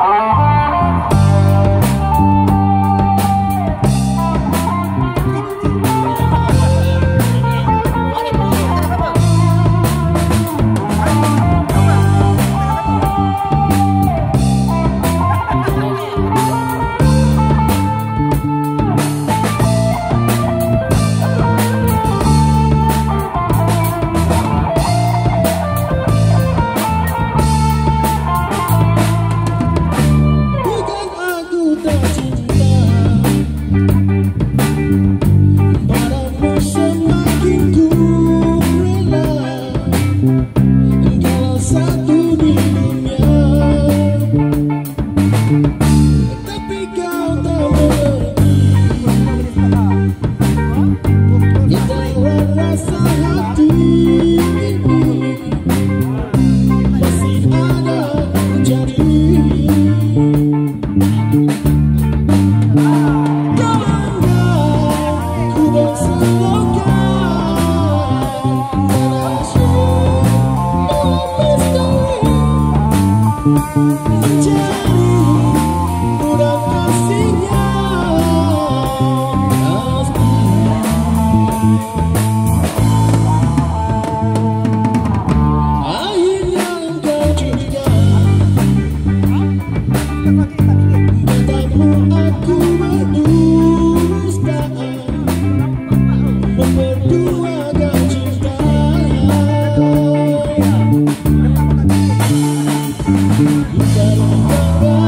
Oh. Cinta padaku